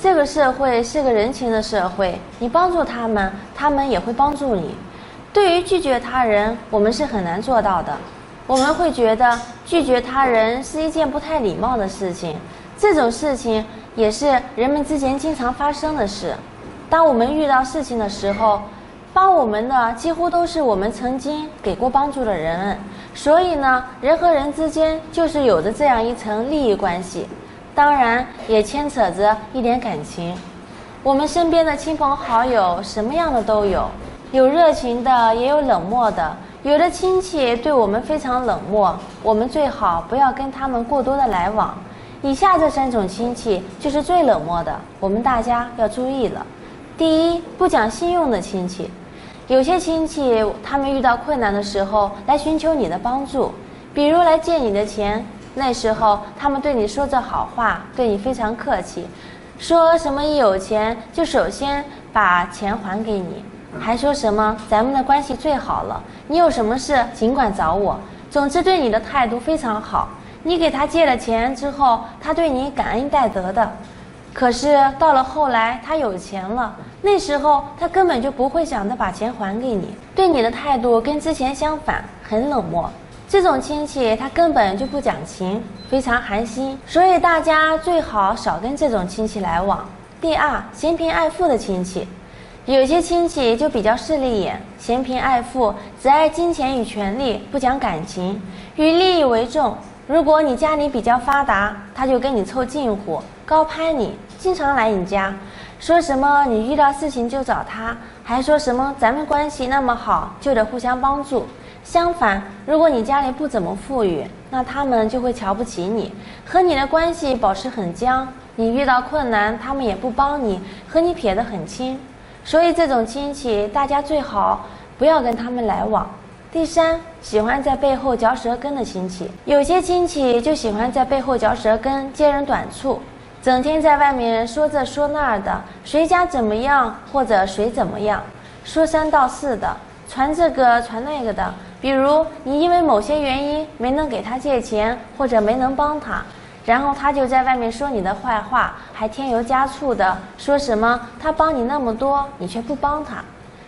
这个社会是个人情的社会，你帮助他们，他们也会帮助你。对于拒绝他人，我们是很难做到的。我们会觉得拒绝他人是一件不太礼貌的事情，这种事情也是人们之间经常发生的事。当我们遇到事情的时候，帮我们的几乎都是我们曾经给过帮助的人，所以呢，人和人之间就是有着这样一层利益关系，当然也牵扯着一点感情。我们身边的亲朋好友，什么样的都有，有热情的，也有冷漠的。有的亲戚对我们非常冷漠，我们最好不要跟他们过多的来往。以下这三种亲戚就是最冷漠的，我们大家要注意了。第一，不讲信用的亲戚，有些亲戚他们遇到困难的时候来寻求你的帮助，比如来借你的钱，那时候他们对你说着好话，对你非常客气，说什么一有钱就首先把钱还给你。还说什么咱们的关系最好了，你有什么事尽管找我。总之对你的态度非常好。你给他借了钱之后，他对你感恩戴德的。可是到了后来，他有钱了，那时候他根本就不会想着把钱还给你，对你的态度跟之前相反，很冷漠。这种亲戚他根本就不讲情，非常寒心，所以大家最好少跟这种亲戚来往。第二，嫌贫爱富的亲戚。有些亲戚就比较势利眼，嫌贫爱富，只爱金钱与权力，不讲感情，以利益为重。如果你家里比较发达，他就跟你凑近乎，高攀你，经常来你家，说什么你遇到事情就找他，还说什么咱们关系那么好，就得互相帮助。相反，如果你家里不怎么富裕，那他们就会瞧不起你，和你的关系保持很僵。你遇到困难，他们也不帮你，和你撇得很清。所以这种亲戚，大家最好不要跟他们来往。第三，喜欢在背后嚼舌根的亲戚，有些亲戚就喜欢在背后嚼舌根，揭人短处，整天在外面说这说那儿的，谁家怎么样或者谁怎么样，说三道四的，传这个传那个的。比如你因为某些原因没能给他借钱，或者没能帮他。然后他就在外面说你的坏话，还添油加醋的说什么他帮你那么多，你却不帮他，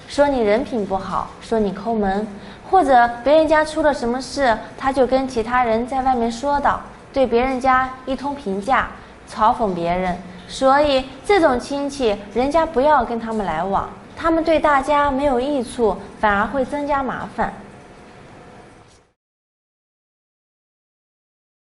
说你人品不好，说你抠门，或者别人家出了什么事，他就跟其他人在外面说道，对别人家一通评价，嘲讽别人。所以这种亲戚，人家不要跟他们来往，他们对大家没有益处，反而会增加麻烦。